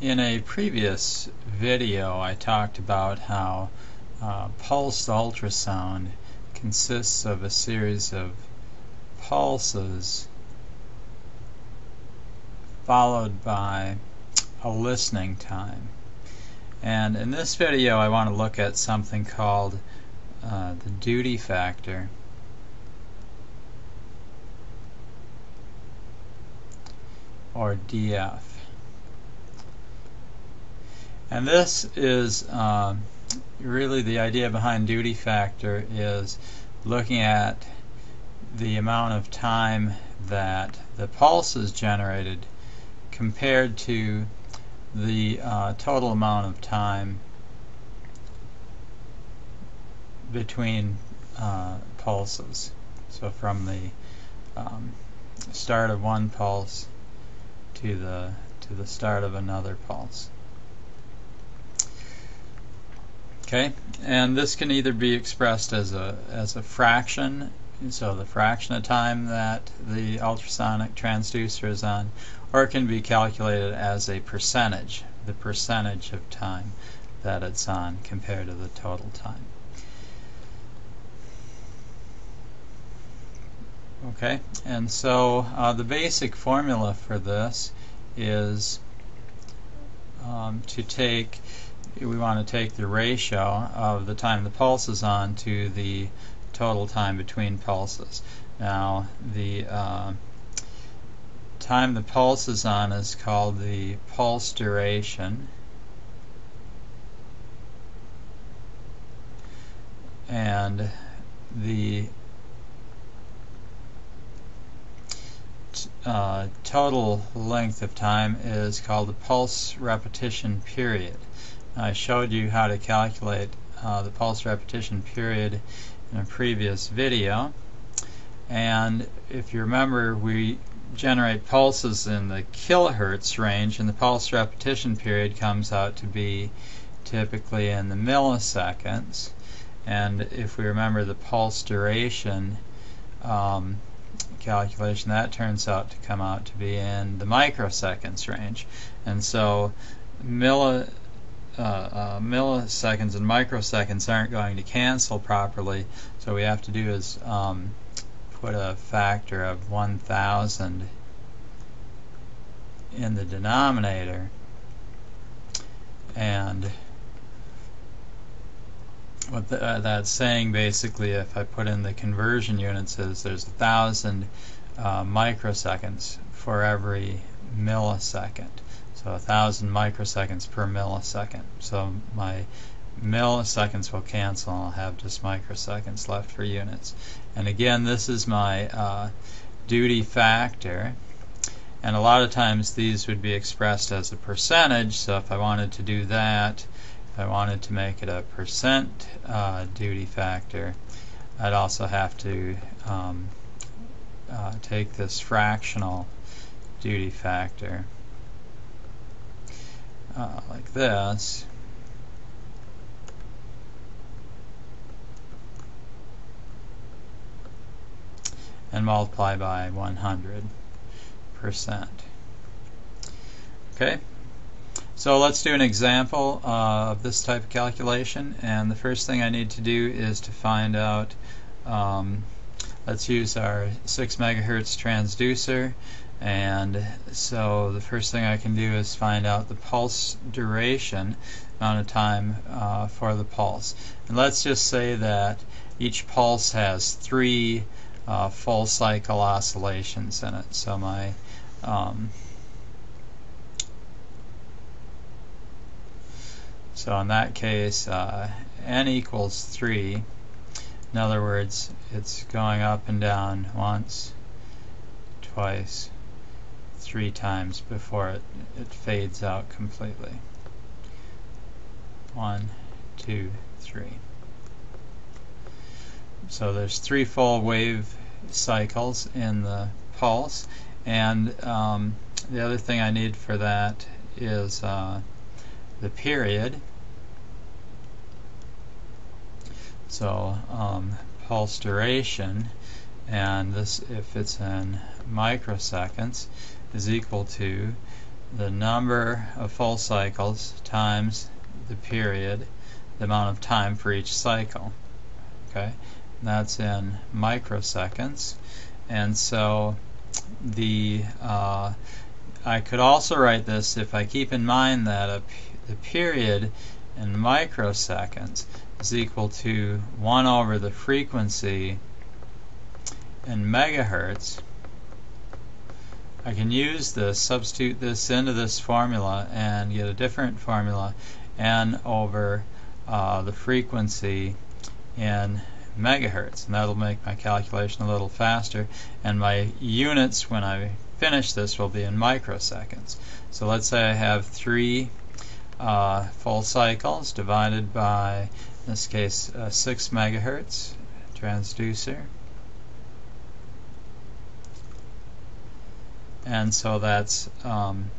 In a previous video I talked about how uh, pulsed ultrasound consists of a series of pulses followed by a listening time. And in this video I want to look at something called uh, the duty factor. or DF. And this is um, really the idea behind duty factor is looking at the amount of time that the pulse is generated compared to the uh, total amount of time between uh, pulses. So from the um, start of one pulse to the to the start of another pulse. Okay, and this can either be expressed as a as a fraction, so the fraction of time that the ultrasonic transducer is on, or it can be calculated as a percentage, the percentage of time that it's on compared to the total time. Okay, and so uh, the basic formula for this is um, to take, we want to take the ratio of the time the pulse is on to the total time between pulses. Now, the uh, time the pulse is on is called the pulse duration. And the uh, total length of time is called the pulse repetition period. I showed you how to calculate uh, the pulse repetition period in a previous video and if you remember we generate pulses in the kilohertz range and the pulse repetition period comes out to be typically in the milliseconds and if we remember the pulse duration um, calculation, that turns out to come out to be in the microseconds range. And so milli, uh, uh, milliseconds and microseconds aren't going to cancel properly, so we have to do is um, put a factor of 1000 in the denominator. And what the, uh, that's saying basically if I put in the conversion units is there's a thousand uh, microseconds for every millisecond so a thousand microseconds per millisecond. So my milliseconds will cancel and I'll have just microseconds left for units. And again this is my uh, duty factor. And a lot of times these would be expressed as a percentage. So if I wanted to do that if I wanted to make it a percent uh, duty factor, I'd also have to um, uh, take this fractional duty factor uh, like this. and multiply by 100 percent. Okay, so let's do an example uh, of this type of calculation and the first thing I need to do is to find out um, let's use our 6 megahertz transducer and so the first thing I can do is find out the pulse duration amount of time uh, for the pulse and let's just say that each pulse has three uh, full cycle oscillations in it so my um, So in that case, uh, n equals 3. In other words, it's going up and down once, twice, three times before it, it fades out completely. One, two, three. So there's three full wave cycles in the pulse and um, the other thing I need for that is uh, the period. So um, pulse duration, and this, if it's in microseconds, is equal to the number of full cycles times the period, the amount of time for each cycle. Okay, and that's in microseconds. And so the uh, I could also write this if I keep in mind that the period in microseconds is equal to 1 over the frequency in megahertz. I can use this, substitute this into this formula and get a different formula n over uh, the frequency in megahertz. And that'll make my calculation a little faster. And my units when I finish this will be in microseconds. So let's say I have three uh, full cycles divided by in this case uh, 6 megahertz transducer and so that's um,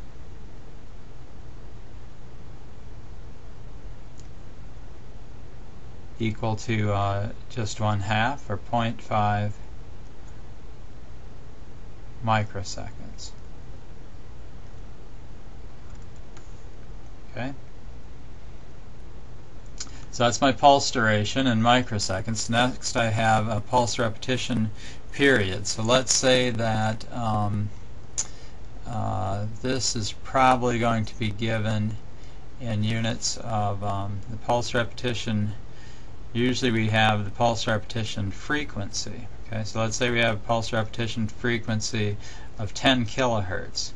equal to uh, just one half or 0.5 microseconds. Okay. So that's my pulse duration in microseconds. Next I have a pulse repetition period. So let's say that um, uh, this is probably going to be given in units of um, the pulse repetition usually we have the pulse repetition frequency. Okay, so let's say we have a pulse repetition frequency of 10 kilohertz.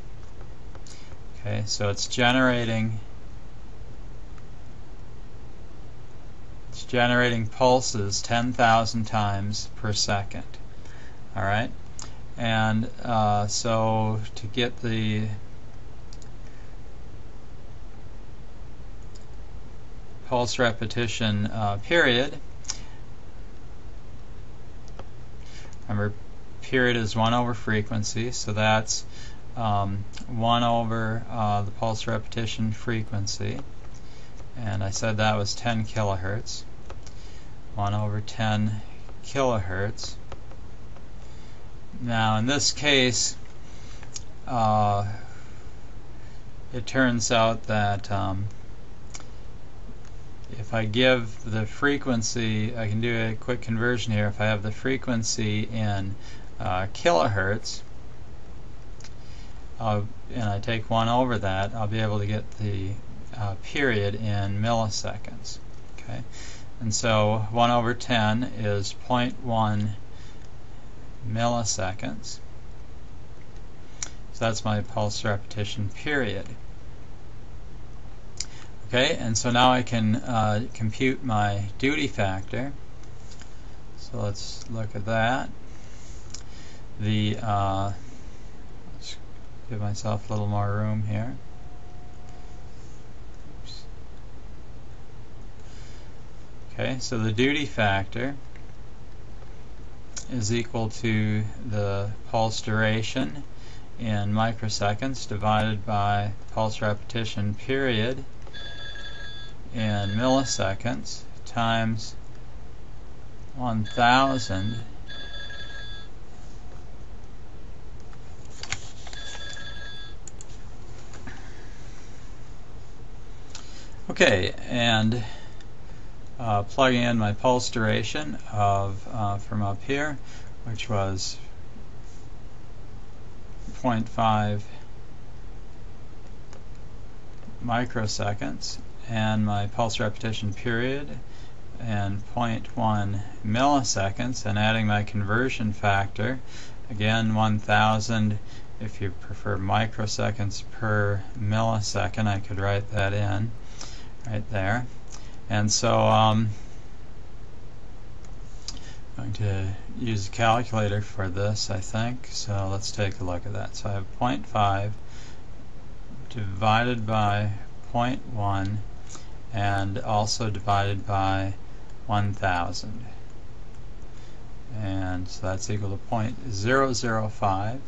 Okay, so it's generating it's generating pulses 10,000 times per second. All right, and uh, so to get the pulse repetition uh, period. Remember, period is 1 over frequency, so that's um, 1 over uh, the pulse repetition frequency. And I said that was 10 kilohertz. 1 over 10 kilohertz. Now, in this case, uh, it turns out that um, if I give the frequency, I can do a quick conversion here. If I have the frequency in uh, kilohertz, uh, and I take 1 over that, I'll be able to get the uh, period in milliseconds. Okay, And so 1 over 10 is 0.1 milliseconds. So that's my pulse repetition period. Okay, and so now I can uh, compute my duty factor. So let's look at that. The uh, let's give myself a little more room here. Oops. Okay, so the duty factor is equal to the pulse duration in microseconds divided by pulse repetition period in milliseconds times 1000 Okay, and uh, plugging in my pulse duration of uh, from up here, which was 0.5 microseconds, and my pulse repetition period and 0.1 milliseconds and adding my conversion factor again 1000 if you prefer microseconds per millisecond I could write that in right there and so um, I'm going to use a calculator for this I think. So let's take a look at that. So I have 0.5 divided by 0.1 and also divided by 1000 and so that's equal to 0.005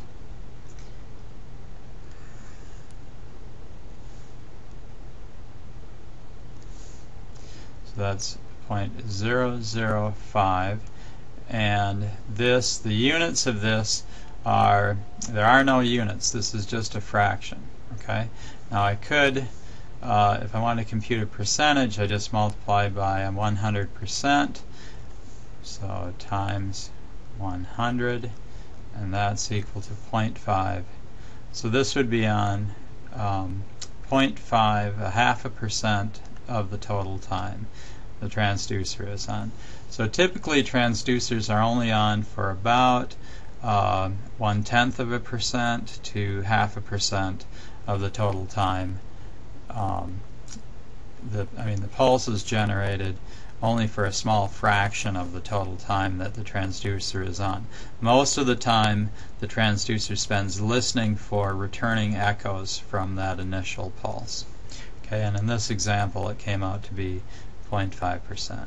so that's 0.005 and this the units of this are there are no units this is just a fraction Okay. Now I could, uh, if I want to compute a percentage, I just multiply by 100%. So times 100, and that's equal to 0.5. So this would be on um, 0.5, a half a percent of the total time the transducer is on. So typically transducers are only on for about uh, one tenth of a percent to half a percent of the total time. Um, the, I mean, the pulse is generated only for a small fraction of the total time that the transducer is on. Most of the time, the transducer spends listening for returning echoes from that initial pulse. Okay, and in this example, it came out to be 0.5%.